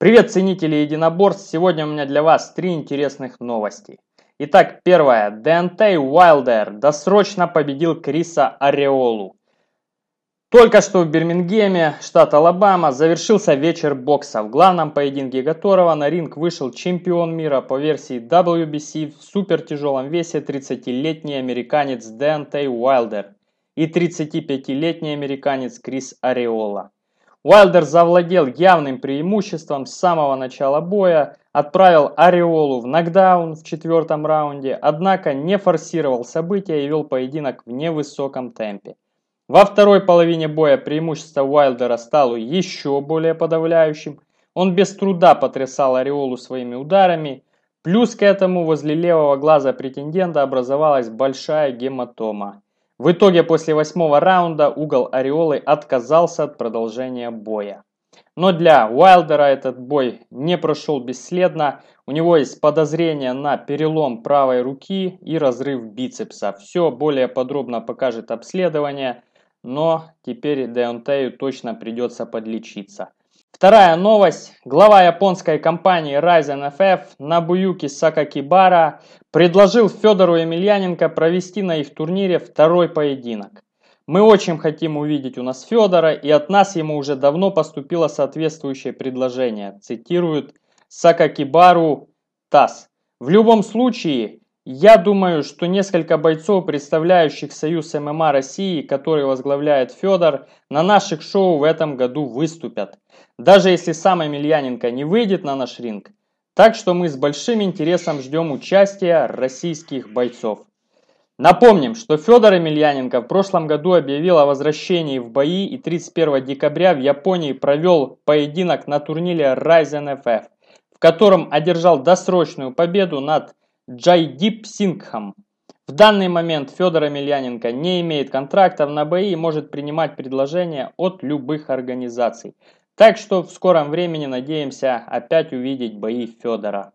Привет, ценители единоборств! Сегодня у меня для вас три интересных новости. Итак, первое. Деонтей Уайлдер досрочно победил Криса Ареолу. Только что в Бирмингеме, штат Алабама, завершился вечер бокса, в главном поединке которого на ринг вышел чемпион мира по версии WBC в супертяжелом весе 30-летний американец Деонтей Уайлдер и 35-летний американец Крис Ареола. Уайлдер завладел явным преимуществом с самого начала боя, отправил Ореолу в нокдаун в четвертом раунде, однако не форсировал события и вел поединок в невысоком темпе. Во второй половине боя преимущество Уайлдера стало еще более подавляющим. Он без труда потрясал Ореолу своими ударами. Плюс к этому возле левого глаза претендента образовалась большая гематома. В итоге после восьмого раунда угол Ореолы отказался от продолжения боя. Но для Уайлдера этот бой не прошел бесследно. У него есть подозрение на перелом правой руки и разрыв бицепса. Все более подробно покажет обследование, но теперь Деонтею точно придется подлечиться. Вторая новость. Глава японской компании Ryzen FF Набуюки Сакакибара предложил Федору Емельяненко провести на их турнире второй поединок. Мы очень хотим увидеть у нас Федора, и от нас ему уже давно поступило соответствующее предложение, цитирует Сакакибару ТАСС. В любом случае, я думаю, что несколько бойцов, представляющих Союз ММА России, который возглавляет Федор, на наших шоу в этом году выступят. Даже если сам Емельяненко не выйдет на наш ринг. Так что мы с большим интересом ждем участия российских бойцов. Напомним, что Федор Емельяненко в прошлом году объявил о возвращении в бои и 31 декабря в Японии провел поединок на турнире Ryzen FF, в котором одержал досрочную победу над Джайдип Сингхам. В данный момент Федор Емельяненко не имеет контрактов на бои и может принимать предложения от любых организаций. Так что в скором времени надеемся опять увидеть бои Федора.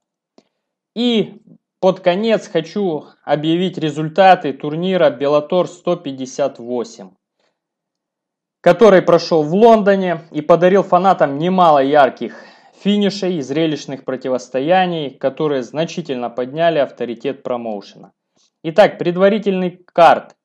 И под конец хочу объявить результаты турнира Bellator 158, который прошел в Лондоне и подарил фанатам немало ярких финишей и зрелищных противостояний, которые значительно подняли авторитет промоушена. Итак, предварительный карт.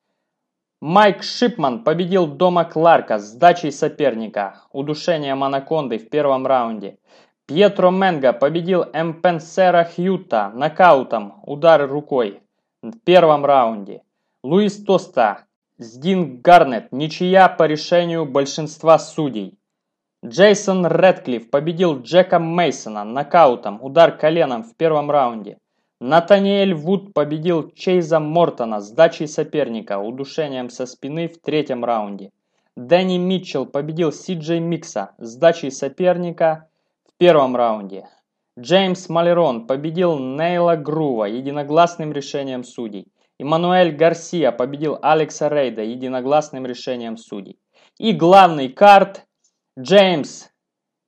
Майк Шипман победил Дома Кларка с сдачей соперника, удушением анаконды в первом раунде. Пьетро Менго победил Эмпенсера Хьюта нокаутом, удар рукой в первом раунде. Луис Тоста с Дин Гарнет, ничья по решению большинства судей. Джейсон Редклифф победил Джека Мейсона нокаутом, удар коленом в первом раунде. Натаниэль Вуд победил Чейза Мортона с дачей соперника, удушением со спины в третьем раунде. Дэнни Митчелл победил Си Джей Микса с дачей соперника в первом раунде. Джеймс Малерон победил Нейла Грува единогласным решением судей. Эммануэль Гарсия победил Алекса Рейда единогласным решением судей. И главный карт Джеймс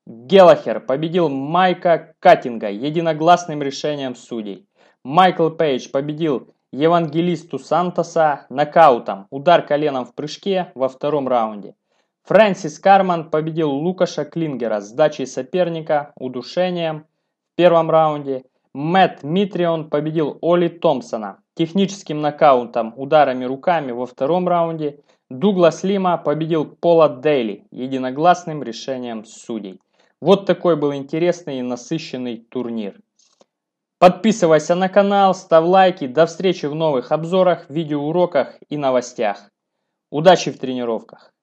Геллахер победил Майка Каттинга единогласным решением судей. Майкл Пейдж победил Евангелисту Сантоса нокаутом, удар коленом в прыжке во втором раунде. Фрэнсис Карман победил Лукаша Клингера с дачей соперника, удушением в первом раунде. Мэтт Митрион победил Оли Томпсона техническим нокаутом, ударами руками во втором раунде. Дуглас Лима победил Пола Дейли единогласным решением судей. Вот такой был интересный и насыщенный турнир. Подписывайся на канал, ставь лайки. До встречи в новых обзорах, видеоуроках и новостях. Удачи в тренировках!